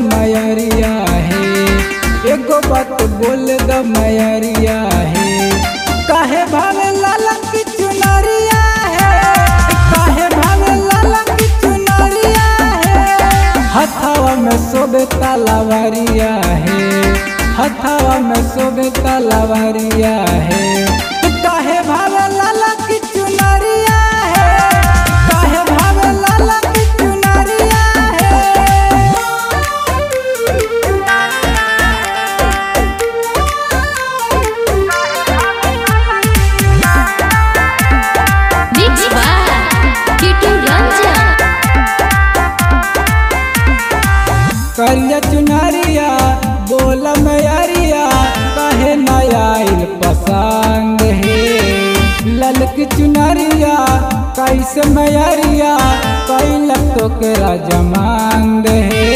मयरिया है। एगो बात बोल द मयरिया है। कहे भावे लालन की चुनरिया है? कहे भावे लालन की चुनरिया है? हथावा में सोबे तालावरिया है। हथावा में सोबे तालावरिया है। करिया चुनरिया, बोल मैरिया कहे नयाइल पसंद है। ललक चुनरिया कैसे मैरिया कैलक तो जमांद है।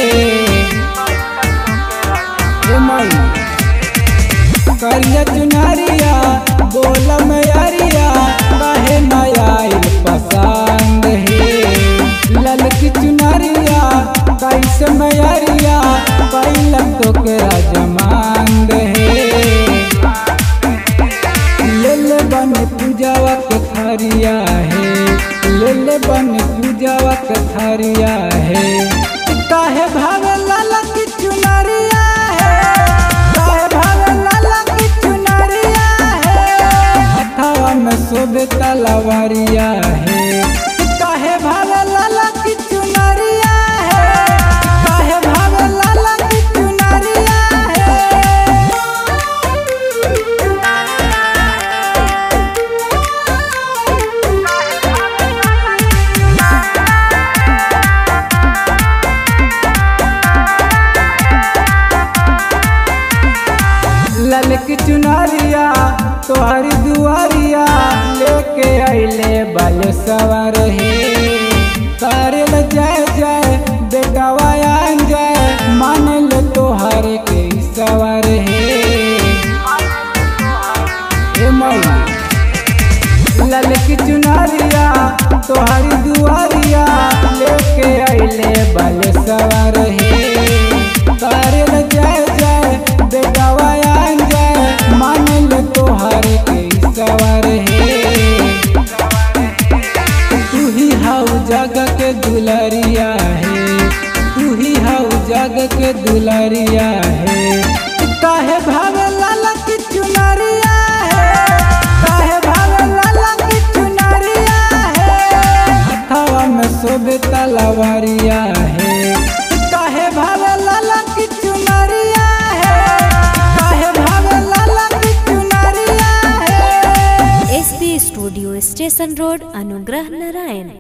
करिया चुनरिया, बोल मैरिया पूजावा कथारिया है। ले ले बन पूजावा कथारिया है। काहे भावे लाला की चुनरिया है। काहे भावे लाला की चुनरिया है। हथावा में सोबे तलवारिया है। ललक चुनरिया, तोहरी दुआरिया, लेके अइले बल सवर हे। करे जय जय बेटवा जय मान ले तोहर के सवर हे। हे ललक चुनरिया, तोहरी जग के दुलरिया है। काहे भावे लाला की चुनरिया है? काहे भावे लाला की चुनरिया है? हथवा में शोभे तलवारिया है। काहे भावे लाला की चुनरिया है? काहे भावे लाला की चुनरिया है? SP studio station road Anugrah Narayan.